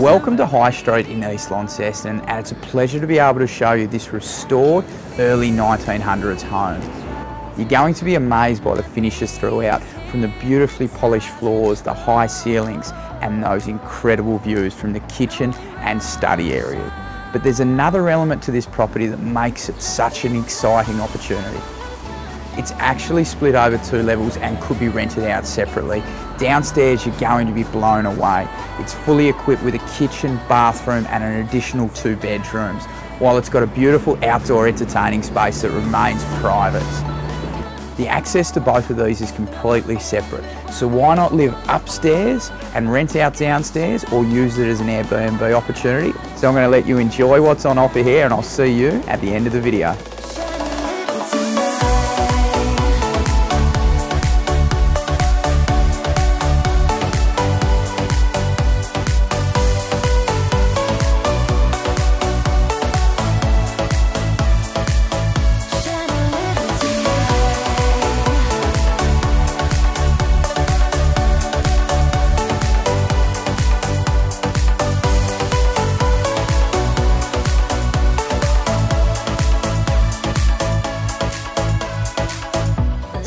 Welcome to High Street in East Launceston and it's a pleasure to be able to show you this restored early 1900s home. You're going to be amazed by the finishes throughout from the beautifully polished floors, the high ceilings and those incredible views from the kitchen and study area. But there's another element to this property that makes it such an exciting opportunity. It's actually split over two levels and could be rented out separately. Downstairs you're going to be blown away. It's fully equipped with a kitchen, bathroom and an additional two bedrooms, while it's got a beautiful outdoor entertaining space that remains private. The access to both of these is completely separate, so why not live upstairs and rent out downstairs or use it as an Airbnb opportunity? So I'm going to let you enjoy what's on offer here and I'll see you at the end of the video.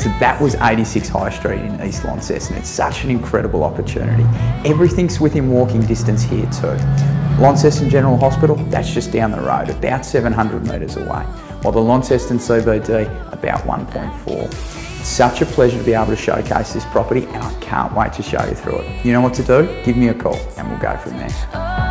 So that was 86 High Street in East Launceston. It's such an incredible opportunity. Everything's within walking distance here too. Launceston General Hospital, that's just down the road, about 700 metres away, while the Launceston CBD, about 1.4. It's such a pleasure to be able to showcase this property and I can't wait to show you through it. You know what to do? Give me a call and we'll go from there.